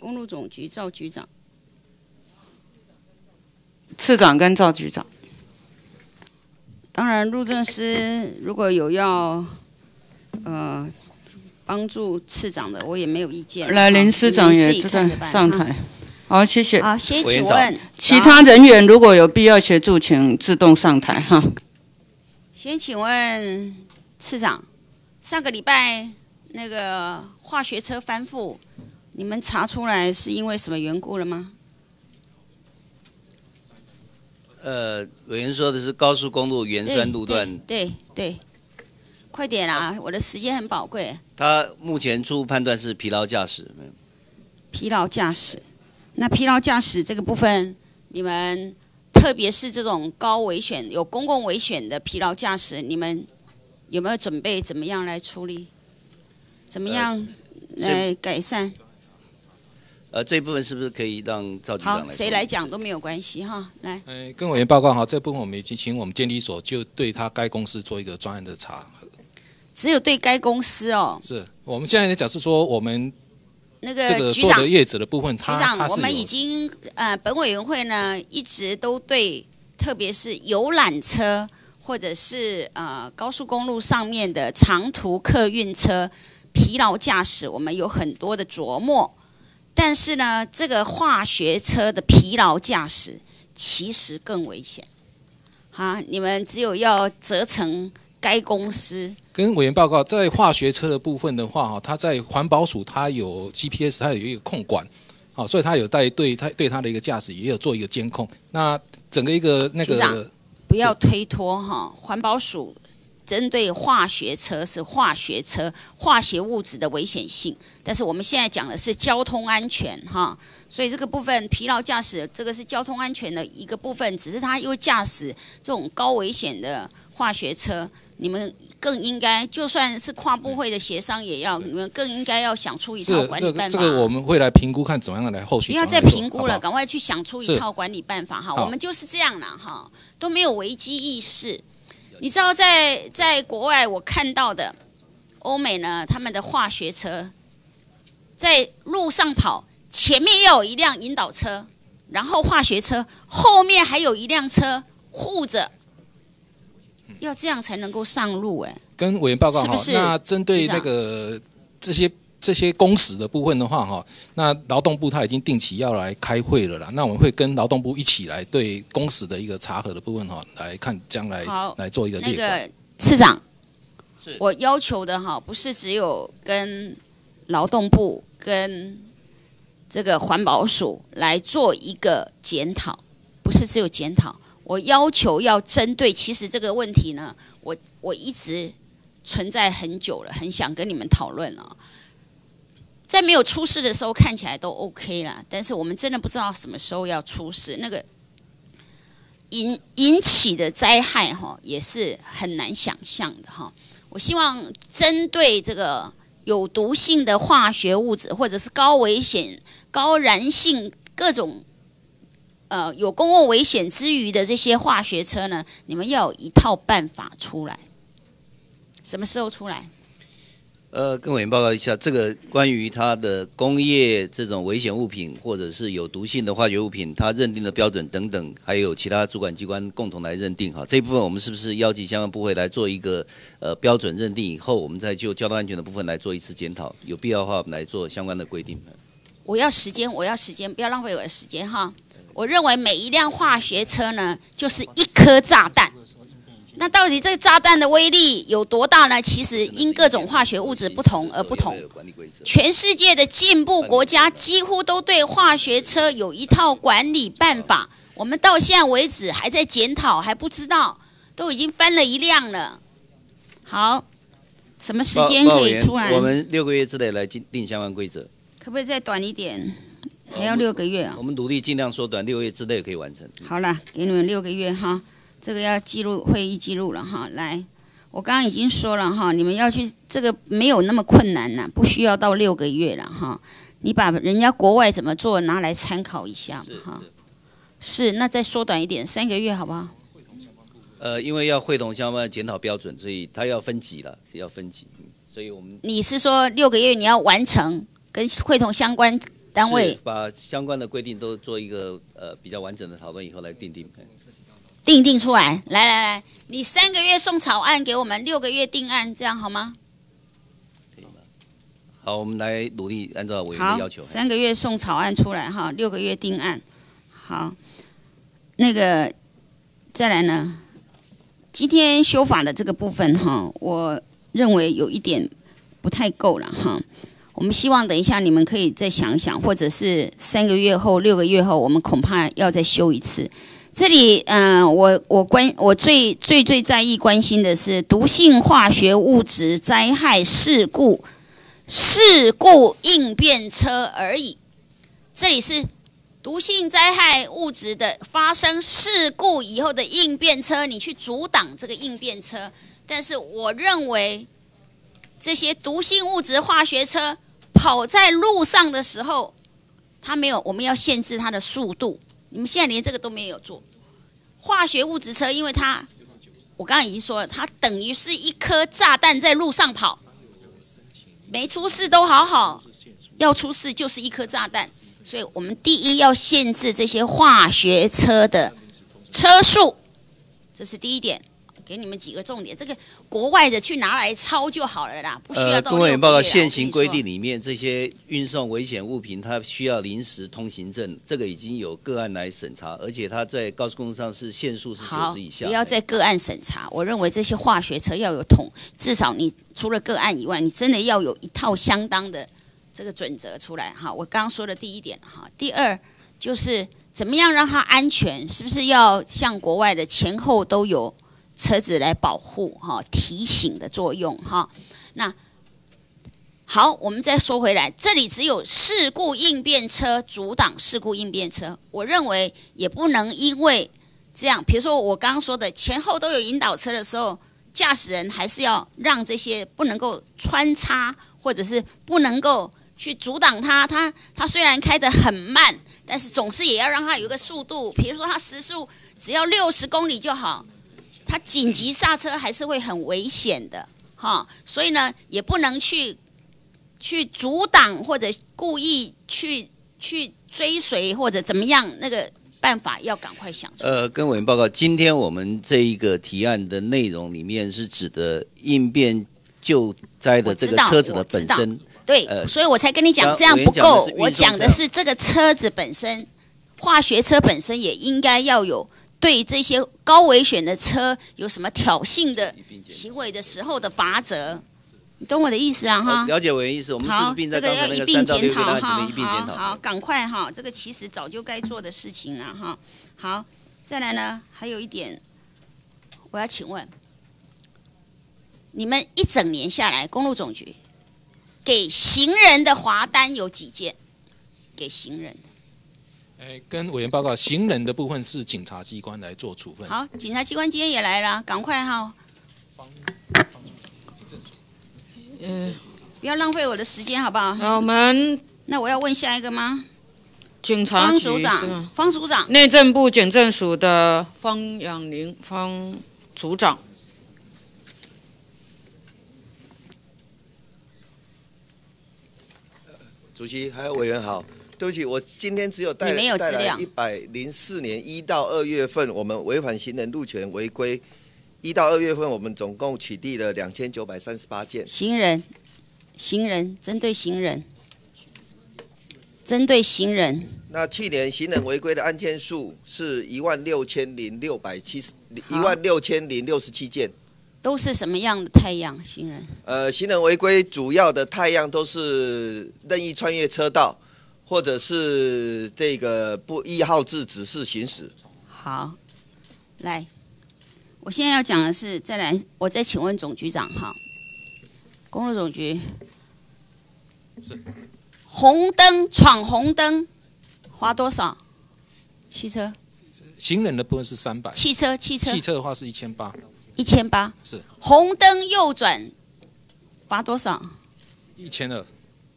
公路总局赵局长，次长跟赵局长。当然路政司如果有要呃帮助次长的，我也没有意见。来，林司长也在上台。好，谢谢。好，先请问其他人员如果有必要协助，请自动上台哈。先请问次长，上个礼拜那个化学车翻覆，你们查出来是因为什么缘故了吗？呃，委员说的是高速公路圆山路段，对对对，快点啦，我的时间很宝贵。他目前初步判断是疲劳驾驶。疲劳驾驶，那疲劳驾驶这个部分，你们特别是这种高危险、有公共危险的疲劳驾驶，你们有没有准备怎么样来处理？怎么样来改善？呃，这一部分是不是可以让赵局长好，来？谁来讲？都没有关系哈。来，呃，跟委员报告哈，这部分我们已经请我们监理所就对他该公司做一个专案的查核。只有对该公司哦，是我们现在来讲是说，我们那个局长业者的部分，局他长我们已经呃，本委员会呢一直都对，特别是游览车或者是呃高速公路上面的长途客运车疲劳驾驶，我们有很多的琢磨。但是呢，这个化学车的疲劳驾驶其实更危险。哈，你们只有要责成该公司跟委员报告，在化学车的部分的话，哈，它在环保署它有 GPS，它有一个控管，好，所以它有在对它对它的一个驾驶也有做一个监控。那整个一个那个不要推脱哈，环保署针对化学车是化学车化学物质的危险性，但是我们现在讲的是交通安全哈，所以这个部分疲劳驾驶这个是交通安全的一个部分，只是他又驾驶这种高危险的化学车，你们更应该就算是跨部会的协商也要，你们更应该要想出一套管理办法。这个我们会来评估，看怎么样来后续不要再评估了，赶快去想出一套管理办法哈。我们就是这样了哈，都没有危机意识。你知道在在国外我看到的，欧美呢，他们的化学车在路上跑，前面要有一辆引导车，然后化学车后面还有一辆车护着，要这样才能够上路哎。跟委员报告哈，是不是？那针对那个这些这些工时的部分的话哈，那劳动部他已经定期要来开会了啦。那我们会跟劳动部一起来对工时的一个查核的部分哈，来看将来好来做一个那。个次长是，我要求的哈，不是只有跟劳动部跟这个环保署来做一个检讨，不是只有检讨，我要求要针对，其实这个问题呢，我我一直存在很久了，很想跟你们讨论啊。在没有出事的时候看起来都 OK 啦，但是我们真的不知道什么时候要出事，那个引引起的灾害哈也是很难想象的哈。我希望针对这个有毒性的化学物质，或者是高危险、高燃性各种呃有公共危险之余的这些化学车呢，你们要有一套办法出来。什么时候出来？呃，跟委员报告一下，这个关于它的工业这种危险物品，或者是有毒性的化学物品，它认定的标准等等，还有其他主管机关共同来认定哈。这一部分我们是不是邀集相关部会来做一个呃标准认定以后，我们再就交通安全的部分来做一次检讨，有必要的话我们来做相关的规定。我要时间，我要时间，不要浪费我的时间哈。我认为每一辆化学车呢，就是一颗炸弹。那到底这个炸弹的威力有多大呢？其实因各种化学物质不同而不同。全世界的进步国家几乎都对化学车有一套管理办法，我们到现在为止还在检讨，还不知道，都已经翻了一辆了。好，什么时间可以出来？我们六个月之内来定定相关规则。可不可以再短一点？还要六个月啊我？们努力尽量缩短，六个月之内可以完成。好了，给你们六个月哈，这个要记录会议记录了哈。来，我刚刚已经说了哈，你们要去这个没有那么困难呐，不需要到六个月了哈。你把人家国外怎么做拿来参考一下嘛哈。是是，那再缩短一点，三个月好不好？呃，因为要会同相关检讨标准，所以它要分级了，是要分级。嗯所以我们你是说六个月你要完成跟会同相关单位把相关的规定都做一个呃比较完整的讨论以后来定定。定定出来。来来来，你三个月送草案给我们，六个月定案，这样好吗？好，我们来努力按照委员的要，求。三个月送草案出来哈，六个月定案。好，那个再来呢？今天修法的这个部分哈，我认为有一点不太够了哈。我们希望等一下你们可以再想一想，或者是三个月后、六个月后，我们恐怕要再修一次。这里，嗯、我我关我最最最在意关心的是毒性化学物质灾害事故事故应变车而已。这里是毒性灾害物质的发生事故以后的应变车，你去阻挡这个应变车。但是我认为，这些毒性物质化学车跑在路上的时候，它没有，我们要限制它的速度。你们现在连这个都没有做。化学物质车，因为它，我刚刚已经说了，它等于是一颗炸弹在路上跑，没出事都好好，要出事就是一颗炸弹。所以我们第一要限制这些化学车的车速，这是第一点。给你们几个重点，这个国外的去拿来抄就好了啦，不需要呃，到公委员报告现行规。定里面，这些运送危险物品，它需要临时通行证，这个已经有个案来审查，而且它在高速公路上是限速是九，十以下。不要在个案审查。我认为这些化学车要有统，至少你除了个案以外，你真的要有一套相当的这个准则出来哈。我刚刚说的第一点哈，第二就是怎么样让它安全，是不是要像国外的前后都有车子来保护哈，提醒的作用哈。那好，我们再说回来，这里只有事故应变车阻挡事故应变车，我认为也不能因为这样，比如说我刚刚说的前后都有引导车的时候，驾驶人还是要让这些不能够穿插，或者是不能够去阻挡它。它它虽然开得很慢，但是总是也要让它有一个速度，比如说它时速只要六十公里就好，它紧急刹车还是会很危险的哈。所以呢，也不能去去阻挡或者故意去去追随或者怎么样，那个办法要赶快想出来。呃，跟委员报告，今天我们这一个提案的内容里面是指的应变救灾的这个车子的本身。对，呃所以我才跟你讲这样不够我讲的是这个车子本身，化学车本身也应该要有对这些高危险的车有什么挑衅的行为的时候的罚则，你懂我的意思啊哈呃？了解委员意思，我们是不好是，并在这个刚才那个要一并三到六个检讨哈单只能一，并检讨？好好，赶快哈，这个其实早就该做的事情了哈。好，再来呢，还有一点，我要请问，你们一整年下来，公路总局给行人的罚单有几件？给行人的。哎，跟委员报告，行人的部分是警察机关来做处分。好，警察机关今天也来了，赶快哈，嗯，不要浪费我的时间，好不好？那我们那我要问下一个吗？警察方署长，方署长，内政部警政署的方养林方组长。主席还有委员好，对不起，我今天只有带你没有资料一百零四年一到二月份，我们违反行人路权违规，一到二月份我们总共取缔了两千九百三十八件。行人，行人，针对行人，针对行人，那去年行人违规的案件数是一万六千零六百七十一万六千零六十七件。都是什么样的太阳？行人，呃，行人违规主要的太阳都是任意穿越车道，或者是这个不一号字指示行驶。好，来，我现在要讲的是，再来，我再请问总局长哈，公路总局，是红灯闯红灯，罚多少？汽车，行人的部分是三百，汽车，汽车。汽车的话是一千八，一千八，是。红灯右转，罚多少？一千二，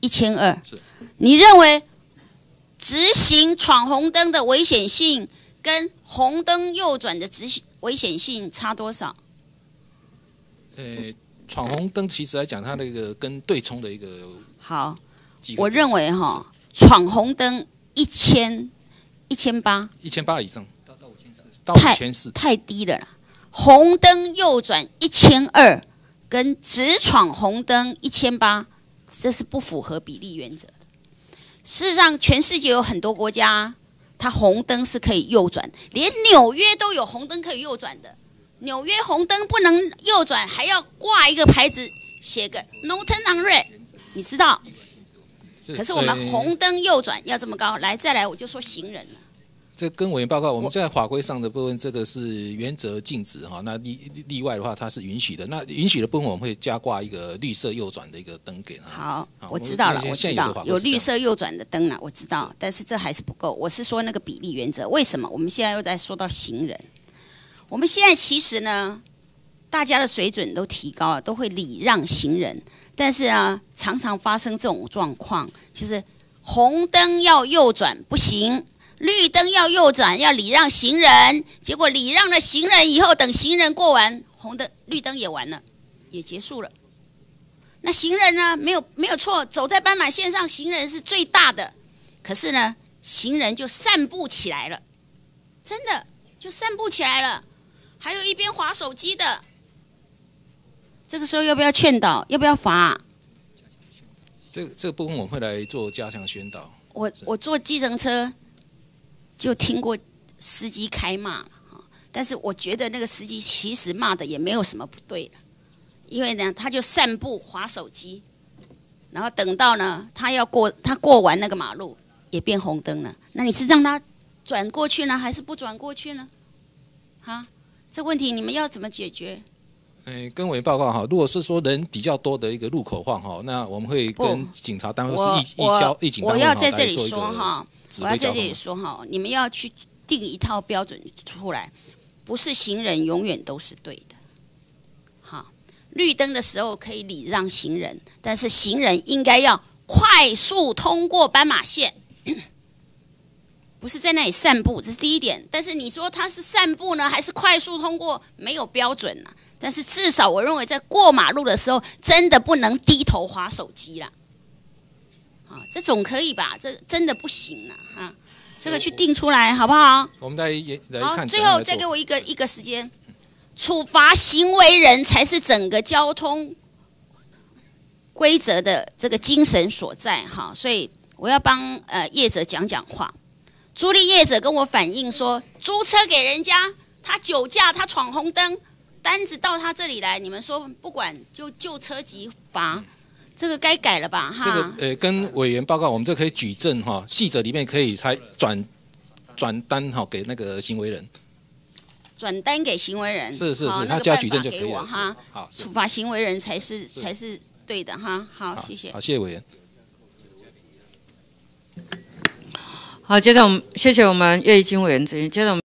一千二。是。你认为执行闯红灯的危险性跟红灯右转的执行危险性差多少？呃，闯红灯其实来讲，它那个跟对冲的一个好，我认为哈，闯红灯一千一千八，一千八以上，到到五千四，太低了啦。红灯右转一千二，跟直闯红灯一千八，这是不符合比例原则的。事实上，全世界有很多国家，它红灯是可以右转，连纽约都有红灯可以右转的。纽约红灯不能右转，还要挂一个牌子，写个 “No turn on red”，你知道？可是我们呃红灯右转要这么高，来再来我就说行人了。这跟委员报告，我们在法规上的部分，这个是原则禁止哈。那例例外的话，它是允许的。那允许的部分，我们会加挂一个绿色右转的一个灯给他。好，我知道了，我知道有绿色右转的灯了，我知道，但是这还是不够。我是说那个比例原则，为什么我们现在又在说到行人？我们现在其实呢，大家的水准都提高了，都会礼让行人，但是啊，常常发生这种状况，就是红灯要右转不行。绿灯要右转，要礼让行人，结果礼让了行人以后，等行人过完红灯，绿灯也完了，也结束了。那行人呢？没有没有错，走在斑马线上，行人是最大的。可是呢，行人就散步起来了，真的就散步起来了。还有一边划手机的，这个时候要不要劝导？要不要罚？这这个部分我会来做加强宣导。我我坐计程车就听过司机开骂了哈，但是我觉得那个司机其实骂的也没有什么不对的，因为呢，他就散步划手机，然后等到呢他要过他过完那个马路也变红灯了，那你是让他转过去呢，还是不转过去呢？哈，这问题你们要怎么解决？诶，跟委员报告哈，如果是说人比较多的一个路口话哈，那我们会跟警察单位是一一交一警单我要在这里说哈，我要在这里。说哈，你们要去定一套标准出来，不是行人永远都是对的。好，绿灯的时候可以礼让行人，但是行人应该要快速通过斑马线，不是在那里散步，这是第一点。但是你说他是散步呢，还是快速通过，没有标准呐、但是至少我认为，在过马路的时候，真的不能低头划手机啦。啊，这总可以吧？这真的不行了哈、这个去定出来好不好？我们来也来好，看。最后再给我一个一个时间，处罚行为人才是整个交通规则的这个精神所在哈。所以我要帮呃业者讲讲话。租赁业者跟我反映说，租车给人家，他酒驾，他闯红灯，单子到他这里来，你们说不管就旧车即罚，这个该改了吧？哈。这个呃，跟委员报告，我们这可以举证哈，细则里面可以他转转单哈给那个行为人。转单给行为人，是是是，他加举证就可以了。哈。好，处罚行为人才是才是对的哈。好，谢谢。好，谢谢委员。好，接着我们谢谢我们叶一金委员接着我们。